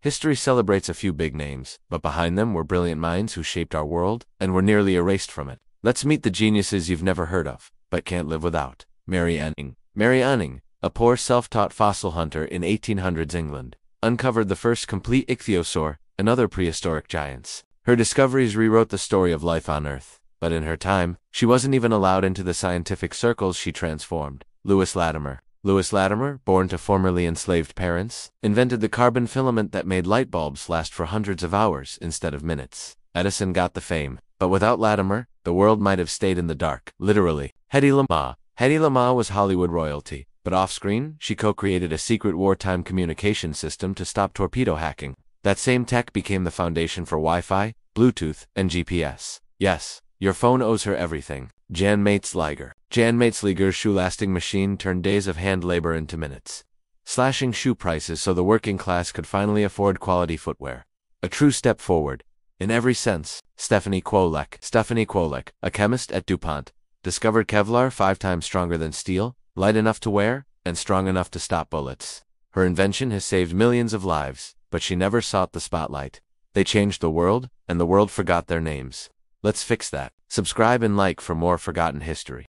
History celebrates a few big names, but behind them were brilliant minds who shaped our world and were nearly erased from it. Let's meet the geniuses you've never heard of, but can't live without. Mary Anning. Mary Anning, a poor self-taught fossil hunter in 1800s England, uncovered the first complete ichthyosaur and other prehistoric giants. Her discoveries rewrote the story of life on Earth, but in her time, she wasn't even allowed into the scientific circles she transformed. Lewis Latimer. Lewis Latimer, born to formerly enslaved parents, invented the carbon filament that made light bulbs last for hundreds of hours instead of minutes. Edison got the fame, but without Latimer, the world might have stayed in the dark, literally. Hedy Lamarr. Hedy Lamarr was Hollywood royalty, but off-screen, she co-created a secret wartime communication system to stop torpedo hacking. That same tech became the foundation for Wi-Fi, Bluetooth, and GPS. Yes, your phone owes her everything. Jan Matzeliger. Jan Matzeliger's shoe-lasting machine turned days of hand labor into minutes, slashing shoe prices so the working class could finally afford quality footwear. A true step forward. In every sense, Stephanie Kwolek. Stephanie Kwolek, a chemist at DuPont, discovered Kevlar five times stronger than steel, light enough to wear, and strong enough to stop bullets. Her invention has saved millions of lives, but she never sought the spotlight. They changed the world, and the world forgot their names. Let's fix that. Subscribe and like for more forgotten history.